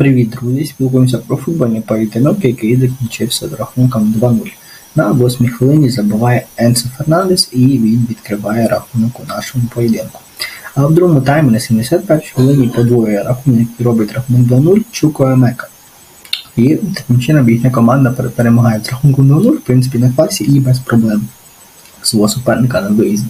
Привіт, друзі! Спілкуємося про футбольний поєдинок, який закінчився з рахунком 2-0. На 8 хвилині забиває Енсо Фернандес і він відкриває рахунок у нашому поєдинку. А в другому таймі на 71 хвилині подвоює рахунок і робить рахунок 2-0 Чуко Емека. І таким чином їхня команда перемагає з рахунком 2-0, в принципі, на класі і без проблем свого суперника на виїзді.